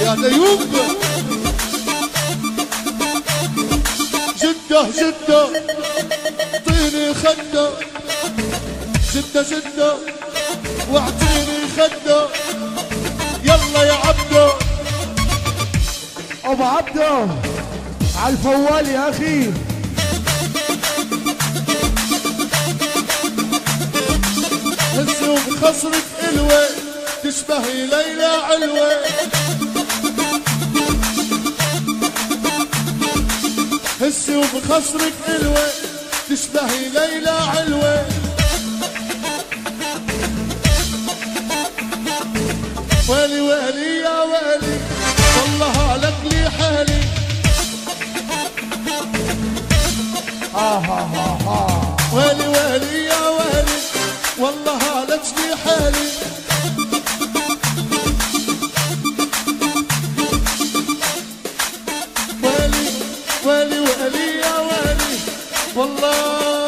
يا ديوب. جدة جدة. طيني خدة. جدة جدة. واعطيني خدة. يلا يا عبدو أبو عبدة على الفوال يا أخي. وبخصرك الوي تشبهي ليلى علوي هزي وبخصرك الوي تشبهي ليلى علوي ويلي ويلي يا ويلي والله لك لي حالي. ها ها ها ها ويلي ويلي يا ويلي والله لي حالي. ويلي ويلي ويلي يا ويلي والله.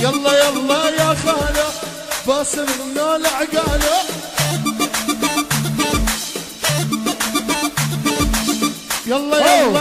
يلا يلا يا خالة باسم من العقالة يلا يلا.